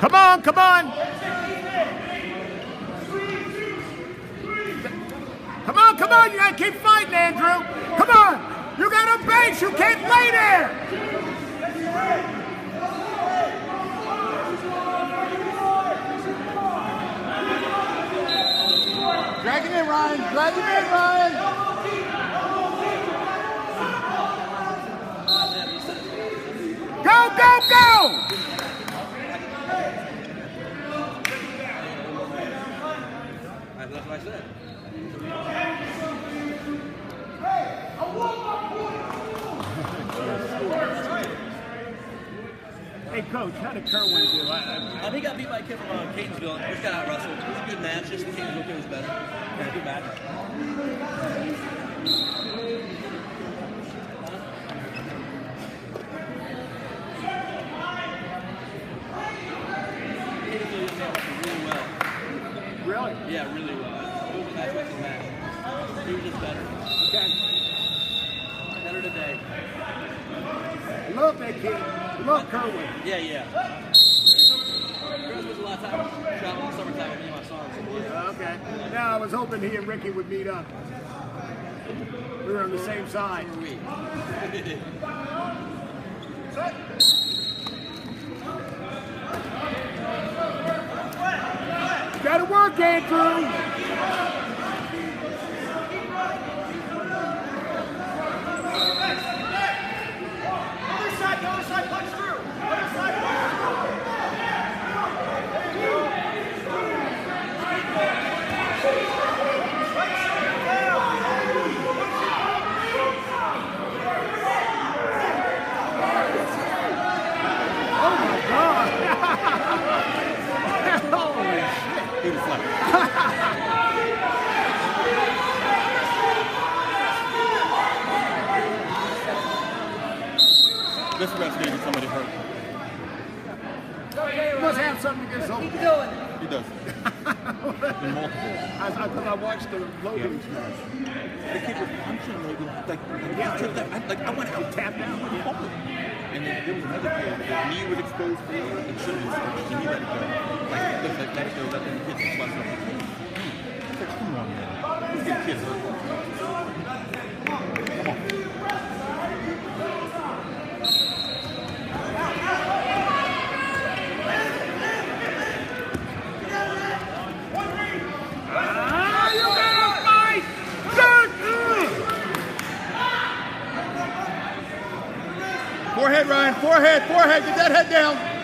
Come on, come on. Come on, come on. You gotta keep fighting, Andrew. Come on. You got a base. You can't lay there. Drag him in, Ryan. Drag him in, Ryan. Go, go, go. I said. Hey, coach, how did Kerwin do? I, I, Um, he got beat a kid from uh, Catonsville. Got out wrestled. It was a good match. Just Catonsville kid was better. Yeah, good match. Catonsville used to wrestle really well. Really? Yeah, really well. It was a nice match. He was just better. Okay. Better today. Love that kid. Love Kerwin. Yeah, yeah. Chris was a lot of time traveling summertime with me and my sons. Okay. Now I was hoping he and Ricky would meet up. We were on the same side. Who were we? Gotta work, this ref's gonna get somebody hurt. He must have something against Hogan. He does. In multiple. I, I, 'cause I watched the Logan match. The kid was punching Logan, like, Yeah. yeah. like, I, like, I went out. Tapped out. And then there was another kid, the knee was exposed for it should have been exposed, and he let it go. Like, just like, let it go, let the kid just bust up. It's like, come on, man. Let's get kids hurt. Ah, you gotta fight! Good! Forehead, Ryan, forehead, forehead, get that head down.